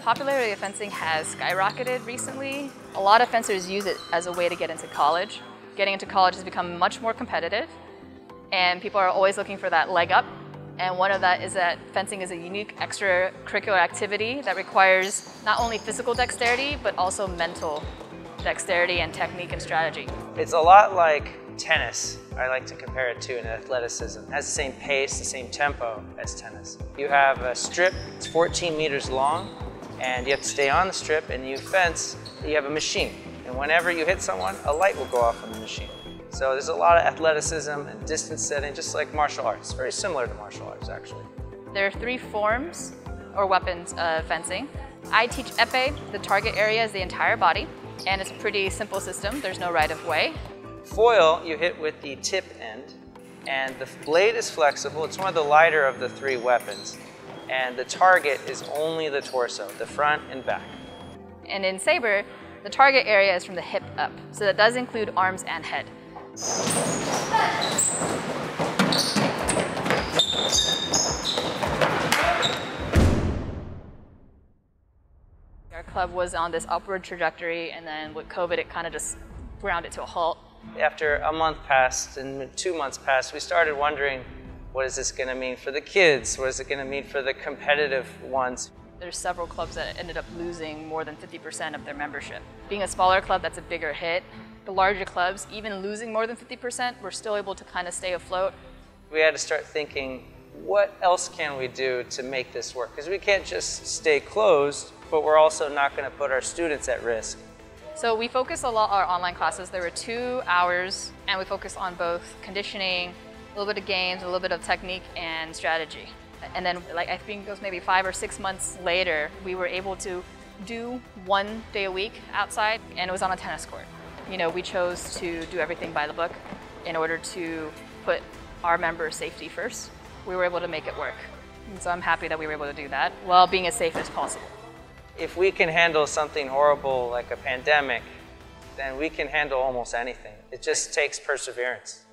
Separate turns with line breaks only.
popularity of fencing has skyrocketed recently. A lot of fencers use it as a way to get into college. Getting into college has become much more competitive, and people are always looking for that leg up. And one of that is that fencing is a unique extracurricular activity that requires not only physical dexterity, but also mental dexterity and technique and strategy.
It's a lot like tennis. I like to compare it to in athleticism. It has the same pace, the same tempo as tennis. You have a strip, it's 14 meters long, and you have to stay on the strip and you fence, you have a machine. And whenever you hit someone, a light will go off on the machine. So there's a lot of athleticism and distance setting, just like martial arts. Very similar to martial arts, actually.
There are three forms or weapons of fencing. I teach epee. The target area is the entire body, and it's a pretty simple system. There's no right of way.
Foil, you hit with the tip end, and the blade is flexible. It's one of the lighter of the three weapons, and the target is only the torso, the front and back.
And in saber, the target area is from the hip up, so that does include arms and head. Our club was on this upward trajectory, and then with COVID, it kind of just ground it to a halt.
After a month passed and two months passed, we started wondering, what is this going to mean for the kids? What is it going to mean for the competitive ones?
There's several clubs that ended up losing more than 50% of their membership. Being a smaller club, that's a bigger hit. The larger clubs, even losing more than 50%, we're still able to kind of stay afloat.
We had to start thinking, what else can we do to make this work? Because we can't just stay closed, but we're also not going to put our students at risk.
So we focus a lot on our online classes. There were two hours, and we focus on both conditioning, a little bit of games, a little bit of technique and strategy. And then, like I think it was maybe five or six months later, we were able to do one day a week outside, and it was on a tennis court. You know, we chose to do everything by the book in order to put our members' safety first. We were able to make it work. And so I'm happy that we were able to do that while being as safe as possible.
If we can handle something horrible like a pandemic, then we can handle almost anything. It just takes perseverance.